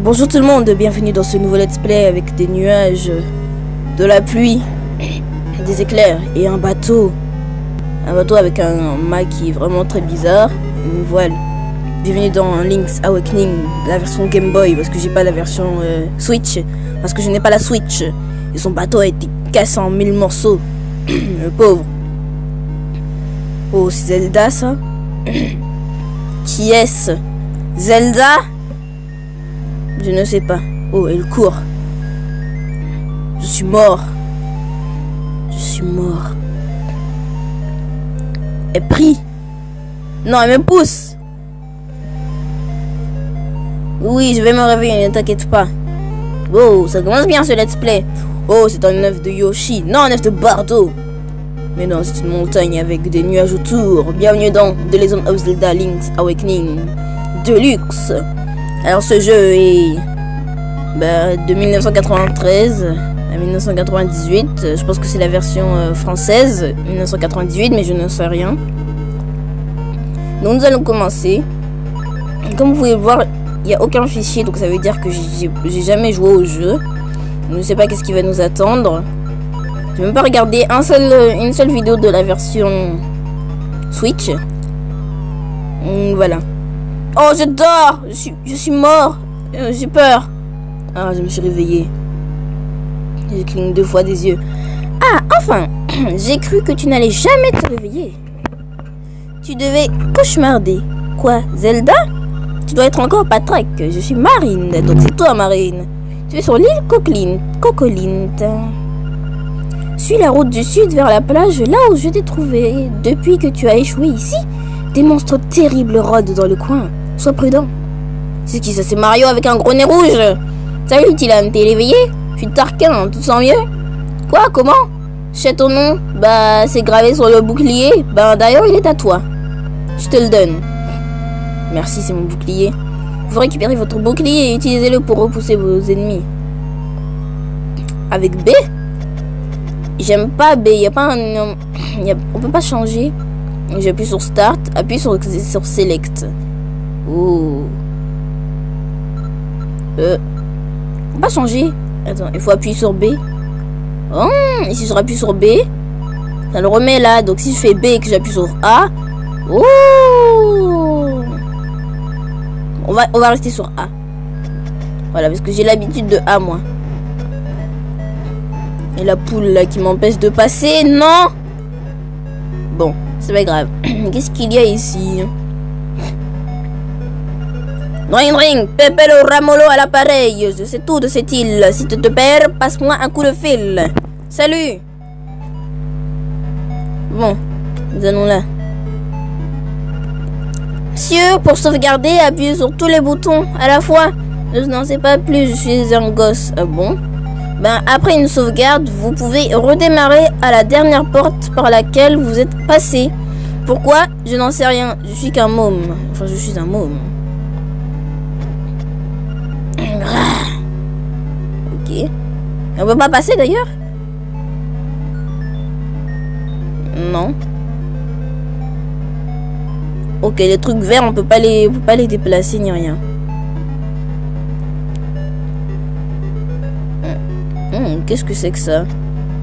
Bonjour tout le monde, bienvenue dans ce nouveau let's play avec des nuages, de la pluie, des éclairs et un bateau. Un bateau avec un mât qui est vraiment très bizarre, une voile. Bienvenue dans Link's Awakening, la version Game Boy, parce que j'ai pas la version euh, Switch, parce que je n'ai pas la Switch. Et son bateau a été cassé en mille morceaux. Le pauvre. Oh, c'est Zelda ça Qui est-ce? Zelda? Je ne sais pas. Oh, elle court. Je suis mort. Je suis mort. Elle prie. Non, elle me pousse. Oui, je vais me réveiller, ne t'inquiète pas. Oh, ça commence bien ce let's play. Oh, c'est un œuf de Yoshi. Non, un œuf de Bardo. Mais non, c'est une montagne avec des nuages autour. Bienvenue dans The Legend of Zelda Link's Awakening Deluxe. Alors ce jeu est bah, de 1993 à 1998. Je pense que c'est la version euh, française, 1998, mais je ne sais rien. Donc nous allons commencer. Comme vous pouvez le voir, il n'y a aucun fichier, donc ça veut dire que j'ai jamais joué au jeu. Je ne sais pas qu'est-ce qui va nous attendre. J'ai même pas regardé un seul, une seule vidéo de la version Switch. Voilà. Oh, je dors Je suis, je suis mort euh, J'ai peur Ah, je me suis réveillé. J'ai cligné deux fois des yeux. Ah, enfin J'ai cru que tu n'allais jamais te réveiller. Tu devais cauchemarder. Quoi, Zelda? Tu dois être encore Patrick. Je suis Marine, donc c'est toi, Marine. Tu es sur l'île Coqueline. Cocolinte. Suis la route du sud vers la plage, là où je t'ai trouvé. Depuis que tu as échoué ici, des monstres terribles rôdent dans le coin. Sois prudent. C'est qui ça C'est Mario avec un gros nez rouge Salut Tilan, t'es réveillé Je suis Tarquin, tout sent mieux? Quoi Comment? Je ton nom? Bah, c'est gravé sur le bouclier. Bah, d'ailleurs, il est à toi. Je te le donne. Merci, c'est mon bouclier. Vous récupérez votre bouclier et utilisez-le pour repousser vos ennemis. Avec B? J'aime pas B, y a pas un... Y a, on peut pas changer. J'appuie sur Start, appuie sur Select. Oh. Euh. On pas changer. Attends, il faut appuyer sur B. Oh, et si je rappuie sur B, ça le remet là. Donc si je fais B et que j'appuie sur A, oh. On va, on va rester sur A. Voilà, parce que j'ai l'habitude de A, moi. Et la poule là qui m'empêche de passer, non Bon, c'est pas grave. Qu'est-ce qu'il y a ici? Ring ring, Pepelo Ramolo à l'appareil. Je sais tout de cette île. Si tu te perds, passe-moi un coup de fil. Salut Bon, nous allons là. Monsieur, pour sauvegarder, appuyez sur tous les boutons à la fois. Je n'en sais pas plus, je suis un gosse. Ah bon ben, après une sauvegarde, vous pouvez redémarrer à la dernière porte par laquelle vous êtes passé. Pourquoi? Je n'en sais rien. Je suis qu'un môme. Enfin, je suis un môme. On peut pas passer d'ailleurs Non. Ok, les trucs verts, on peut pas les, on peut pas les déplacer ni rien. Hmm, qu'est-ce que c'est que ça?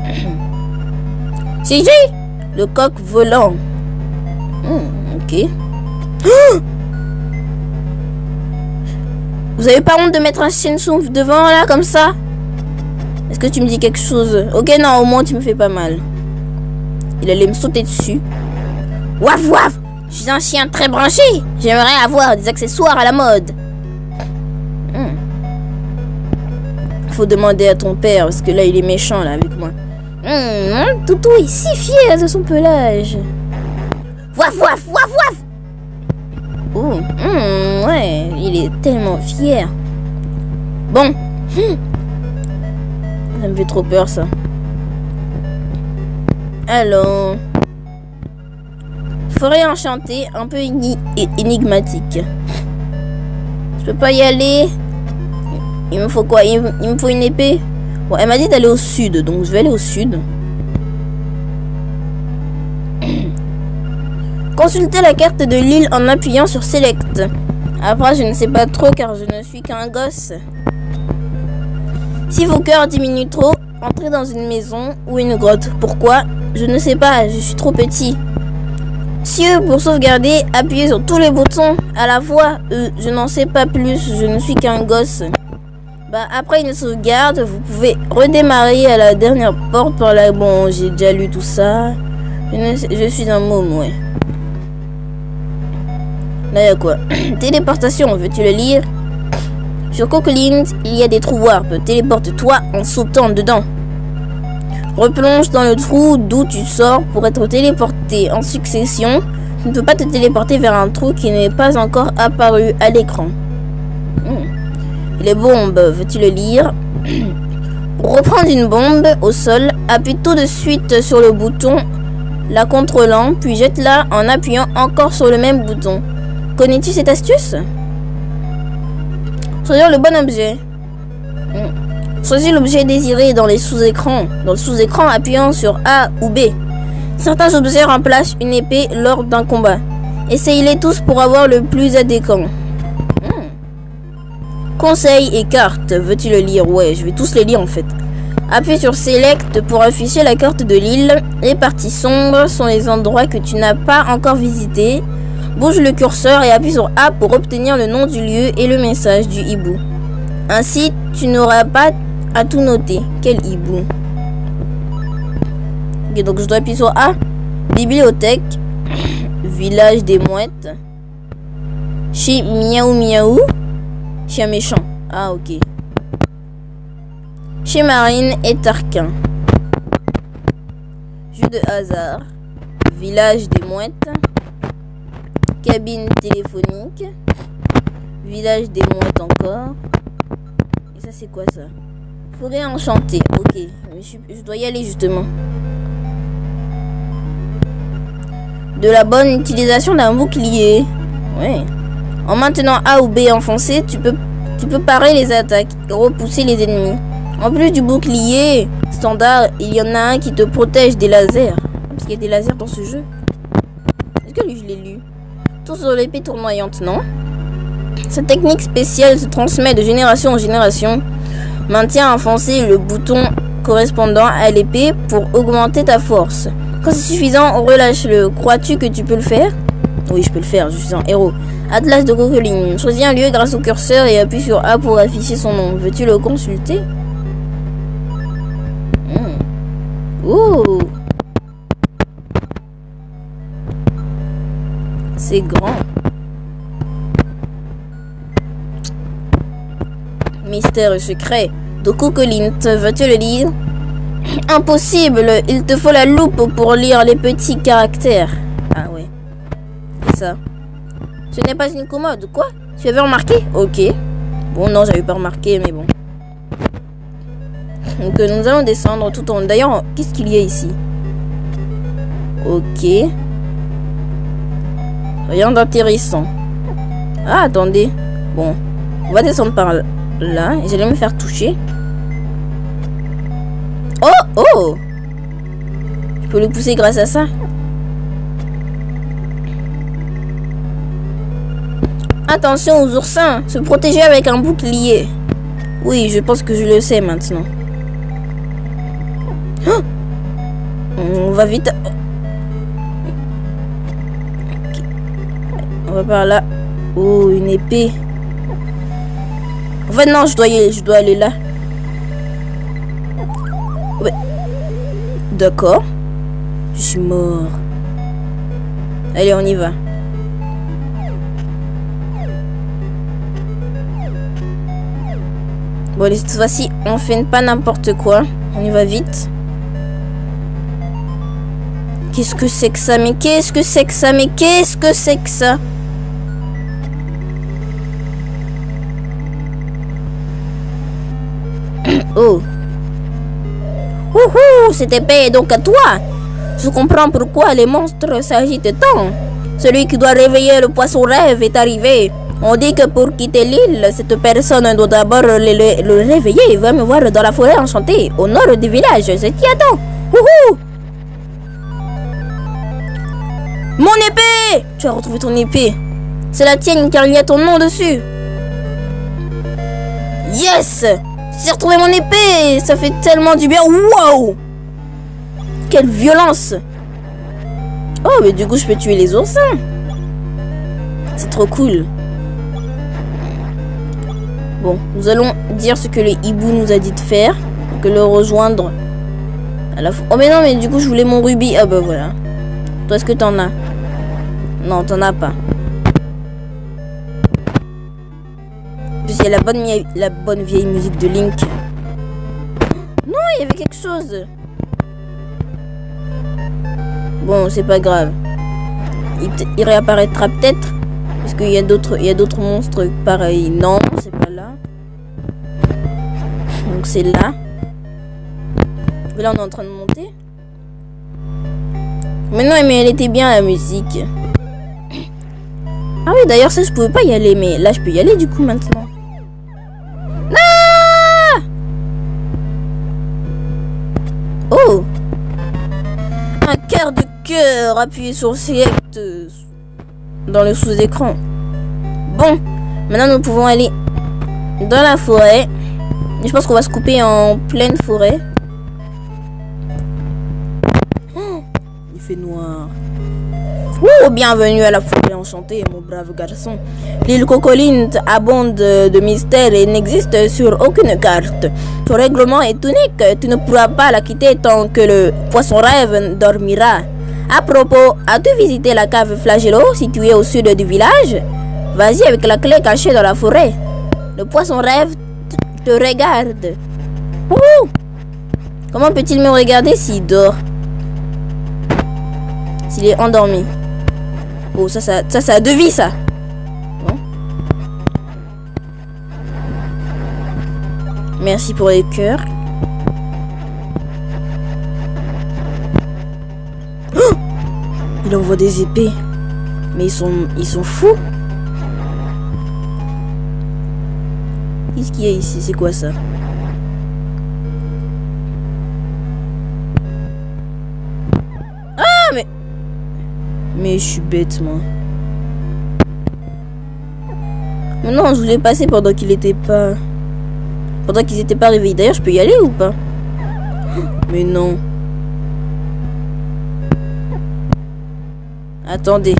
Si Le coq volant. Hmm, ok. Vous avez pas honte de mettre un chien souffle devant là comme ça? Est-ce que tu me dis quelque chose? Ok non au moins tu me fais pas mal. Il allait me sauter dessus. Waf waf Je suis un chien très branché. J'aimerais avoir des accessoires à la mode. Hmm. Faut demander à ton père parce que là il est méchant là avec moi. Mmh, Toutou est si fier de son pelage. Waf waf waf waf Oh, mmh, ouais, il est tellement fier. Bon. Ça me fait trop peur ça. Alors. Forêt enchantée, un peu énigmatique. Je peux pas y aller. Il me faut quoi? Il me faut une épée? Bon, elle m'a dit d'aller au sud, donc je vais aller au sud. Consultez la carte de l'île en appuyant sur Select. Après, je ne sais pas trop car je ne suis qu'un gosse. Si vos cœurs diminuent trop, entrez dans une maison ou une grotte. Pourquoi? Je ne sais pas, je suis trop petit. Cieux, pour sauvegarder, appuyez sur tous les boutons à la fois. Euh, je n'en sais pas plus, je ne suis qu'un gosse. Bah, après une sauvegarde, vous pouvez redémarrer à la dernière porte par là. Bon, j'ai déjà lu tout ça. Je, suis un môme, ouais. Là, quoi? Téléportation, veux-tu le lire? Sur Coquelins, il y a des trous warp. Téléporte-toi en sautant dedans. Replonge dans le trou d'où tu sors pour être téléporté en succession. Tu ne peux pas te téléporter vers un trou qui n'est pas encore apparu à l'écran. Hmm. Les bombes, veux-tu le lire? Pour reprendre une bombe au sol, appuie tout de suite sur le bouton la contrôlant, puis jette-la en appuyant encore sur le même bouton. Connais-tu cette astuce? Choisir le bon objet. Hmm. Choisis l'objet désiré dans les sous-écrans. Dans le sous-écran, appuyant sur A ou B. Certains objets remplacent une épée lors d'un combat. Essaye-les tous pour avoir le plus adéquat. Hmm. Conseil et carte. Veux-tu le lire? Ouais, je vais tous les lire en fait. Appuie sur Select pour afficher la carte de l'île. Les parties sombres sont les endroits que tu n'as pas encore visités. Bouge le curseur et appuie sur A pour obtenir le nom du lieu et le message du hibou. Ainsi, tu n'auras pas à tout noter. Quel hibou? Ok, donc je dois appuyer sur A. Bibliothèque. Village des mouettes. Chez Miaou Miaou. Chien méchant. Ah, ok chez Marine et Tarquin. Jeu de hasard. Village des mouettes. Cabine téléphonique. Village des mouettes encore. Et ça c'est quoi ça? Forêt enchantée. Ok. Je, dois y aller justement. De la bonne utilisation d'un bouclier. Ouais. En maintenant A ou B enfoncé, tu peux, tu peux parer les attaques et repousser les ennemis. En plus du bouclier standard, il y en a un qui te protège des lasers. Parce qu'il y a des lasers dans ce jeu. Tout sur l'épée tournoyante, non? Cette technique spéciale se transmet de génération en génération. Maintiens enfoncé le bouton correspondant à l'épée pour augmenter ta force. Quand c'est suffisant, relâche-le. Crois-tu que tu peux le faire? Oui, je peux le faire, je suis un héros. Atlas de Coqueline. Choisis un lieu grâce au curseur et appuie sur A pour afficher son nom. Veux-tu le consulter? C'est grand. Mystère secret. De Cocolint, veux-tu le lire? Impossible Il te faut la loupe pour lire les petits caractères. Ah ouais. C'est ça. Ce n'est pas une commode, quoi? Tu avais remarqué? Ok. Bon, non, j'avais pas remarqué, mais bon. Donc euh, nous allons descendre tout en... D'ailleurs, qu'est-ce qu'il y a ici? Ok. Rien d'intéressant. Ah, attendez. Bon. On va descendre par là. J'allais me faire toucher. Oh Oh Je peux le pousser grâce à ça Attention aux oursins Se protéger avec un bouclier. Oui, je pense que je le sais maintenant. On va vite. Va par là. Oh, une épée. En fait, non, je dois y aller, je dois aller là. Ouais. D'accord. Je suis mort. Allez, on y va. Bon, allez, cette fois-ci, on fait pas n'importe quoi. On y va vite. Qu'est-ce que c'est que ça? Mais qu'est-ce que c'est que ça? Mais qu'est-ce que c'est que ça? Oh Wouhou Cette épée est donc à toi Je comprends pourquoi les monstres s'agitent tant. Celui qui doit réveiller le poisson rêve est arrivé. On dit que pour quitter l'île, cette personne doit d'abord le, réveiller. Va me voir dans la forêt enchantée, au nord du village. C'est qui attend Wouhou mon épée Tu as retrouvé ton épée. C'est la tienne car il y a ton nom dessus. Yes J'ai retrouvé mon épée Ça fait tellement du bien. Wow Quelle violence Oh, mais du coup, je peux tuer les oursins. C'est trop cool. Bon, nous allons dire ce que le hibou nous a dit de faire. Que le rejoindre Oh, mais non, mais du coup, je voulais mon rubis. Ah, bah voilà. Toi, est-ce que t'en as? Non, t'en as pas. La bonne, la bonne vieille musique de Link. Non, il y avait quelque chose. Bon, c'est pas grave. Il, réapparaîtra peut-être. Parce qu'il y a d'autres il y a d'autres monstres pareils. Non, c'est pas là. Donc c'est là. Là, on est en train de monter. Mais non, mais elle était bien la musique. Ah oui, d'ailleurs, ça, je pouvais pas y aller. Mais là, je peux y aller du coup maintenant. Cœur appuyé sur Select dans le sous-écran. Bon, maintenant nous pouvons aller dans la forêt. Je pense qu'on va se couper en pleine forêt. Oh, il fait noir. Oh, bienvenue à la forêt enchantée, mon brave garçon. L'île Cocolinte abonde de mystères et n'existe sur aucune carte. Ton règlement est unique, tu ne pourras pas la quitter tant que le poisson rêve dormira. À propos, as-tu visité la cave Flagello située au sud du village? Vas-y avec la clé cachée dans la forêt. Le poisson rêve te regarde. Comment peut-il me regarder s'il dort? S'il est endormi. Oh, ça, ça, ça, ça a deux vies, ça. Merci pour les cœurs. Envoie des épées. Mais ils sont, ils sont fous. Qu'est-ce qu'il y a ici? C'est quoi ça? Ah mais... Mais je suis bête moi. non, je voulais passer pendant qu'il était pas... Pendant qu'ils étaient pas réveillés. D'ailleurs, je peux y aller ou pas? Mais non. Attendez.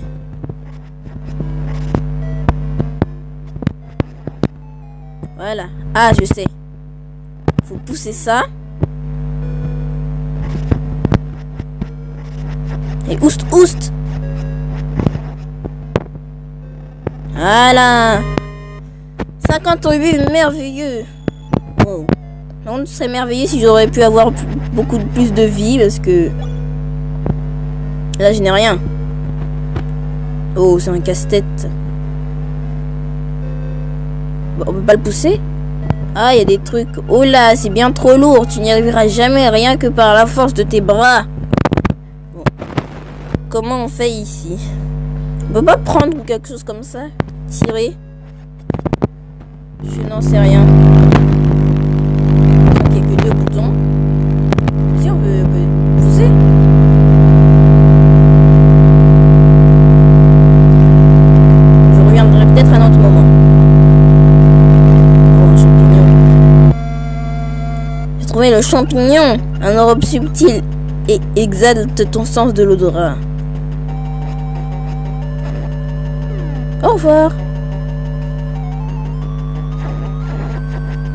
Voilà. Ah, je sais. Faut pousser ça. Et oust, oust. Voilà. 58 merveilleux. Bon. On serait merveilleux si j'aurais pu avoir beaucoup plus de vie parce que là je n'ai rien. Oh, c'est un casse-tête. On peut pas le pousser? Ah, il y a des trucs. Oh là, c'est bien trop lourd. Tu n'y arriveras jamais rien que par la force de tes bras. Comment on fait ici? On peut pas prendre quelque chose comme ça? Tirer? Je n'en sais rien. Le champignon, un Europe subtil et exalte ton sens de l'odorat. Au revoir.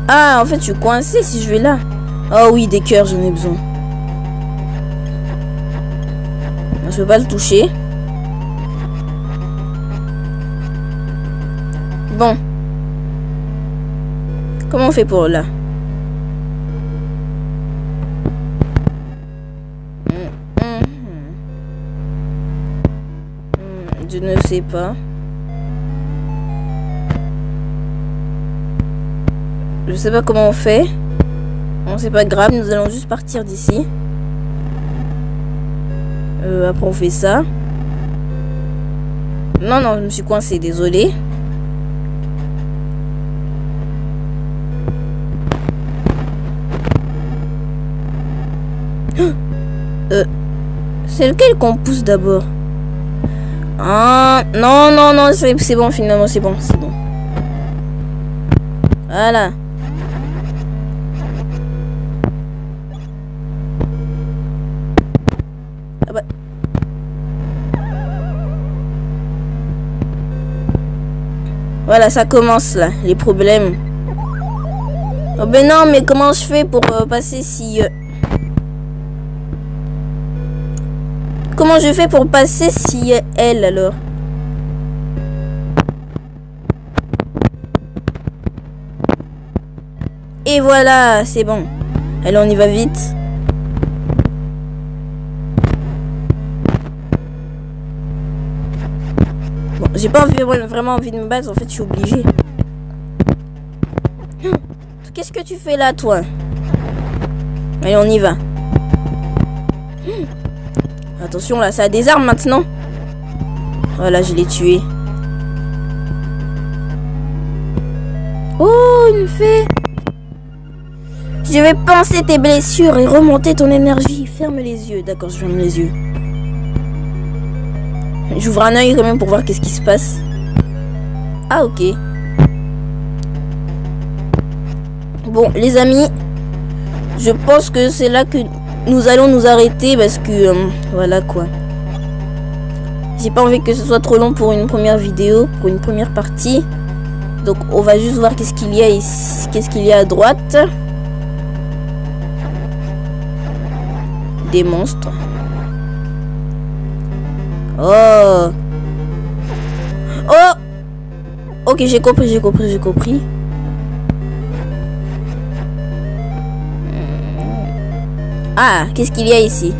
Ah, en fait, je suis coincé si je vais là. Oh oui, des cœurs, j'en ai besoin. Je peux pas le toucher. Bon. Comment on fait pour là? Ne sais pas. Je sais pas comment on fait. Bon, c'est pas grave, nous allons juste partir d'ici. Euh, après, on fait ça. Non, non, je me suis coincé, désolé. Euh, c'est lequel qu'on pousse d'abord? Ah, non, non, non, c'est bon, finalement, c'est bon, c'est bon. Voilà. Ah bah. Voilà, ça commence là, les problèmes. Oh ben non, mais comment je fais pour euh, passer si... Euh, Comment je fais pour passer si elle alors Et voilà, c'est bon. Allez, on y va vite. Bon, j'ai pas vraiment envie de me battre, en fait, je suis obligé. Qu'est-ce que tu fais là, toi? Allez, on y va. Attention là, ça a des armes maintenant. Voilà, je l'ai tué. Oh, une fée. Je vais penser tes blessures et remonter ton énergie. Ferme les yeux. D'accord, je ferme les yeux. J'ouvre un œil quand même pour voir qu'est-ce qui se passe. Ah, ok. Bon, les amis, je pense que c'est là que nous allons nous arrêter parce que euh, voilà quoi. J'ai pas envie que ce soit trop long pour une première vidéo, pour une première partie. Donc on va juste voir qu'est-ce qu'il y a ici, qu'est-ce qu'il y a à droite. Des monstres. Oh. Oh. Ok, j'ai compris, j'ai compris, j'ai compris. Ah, qu'est-ce qu'il y a ici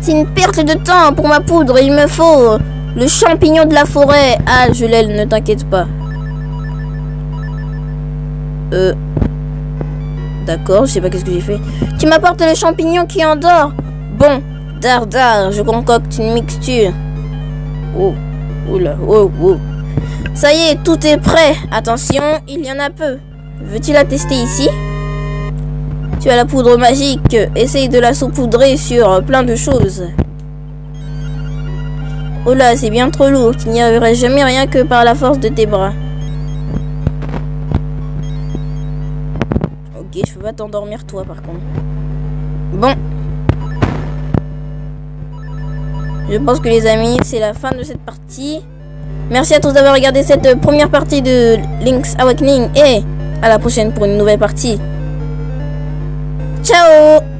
C'est une perte de temps pour ma poudre. Il me faut le champignon de la forêt. Ah, je ne t'inquiète pas. Euh... D'accord, je sais pas qu'est-ce que j'ai fait. Tu m'apportes le champignon qui endort. Bon, dardard, je concocte une mixture. Oh, oula, oh, oh. Ça y est, tout est prêt. Attention, il y en a peu. Veux-tu la tester ici? Tu as la poudre magique. Essaye de la saupoudrer sur plein de choses. Oh là, c'est bien trop lourd. Tu n'y arriverais jamais rien que par la force de tes bras. Ok, je peux pas t'endormir toi par contre. Bon. Je pense que les amis, c'est la fin de cette partie. Merci à tous d'avoir regardé cette première partie de Link's Awakening et à la prochaine pour une nouvelle partie. 一千五。